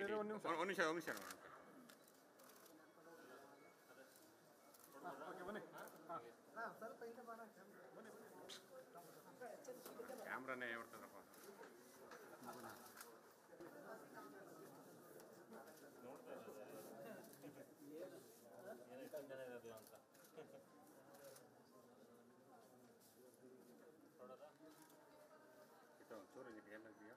ಇರಿ ಒಂದು ನಿಮಿಷ ಒಂದು ನಿಮಿಷ ಒಂದು ನಿಮಿಷ ಕ್ಯಾಮ್ರಾನೇ ಬರ್ತದಪ್ಪ ನೋಡ್ತಾ ಜನ ಇರಲ್ಲ ಅಂತ ನೋಡೋದ ಚೂರು ಇದೆಯಲ್ಲ ಇದೆಯಾ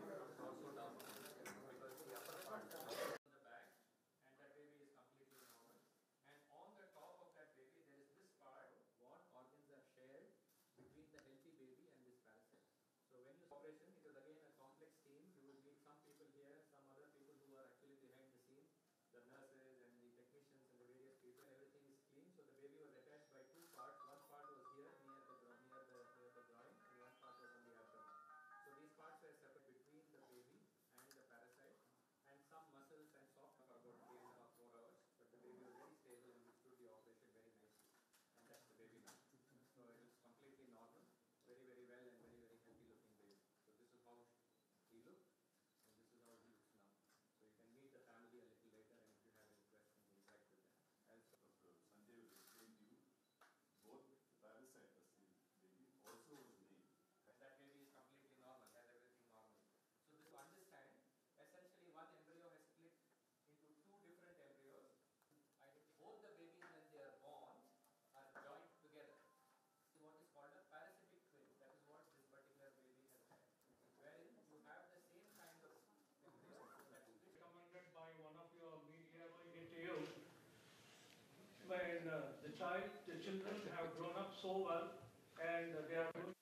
and uh, the child, the children have grown up so well, and they are doing.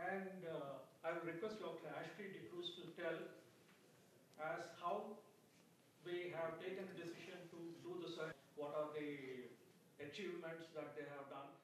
And uh, I will request Dr. Ashley DeCruz to tell us how we have taken the decision to do the what are the achievements that they have done.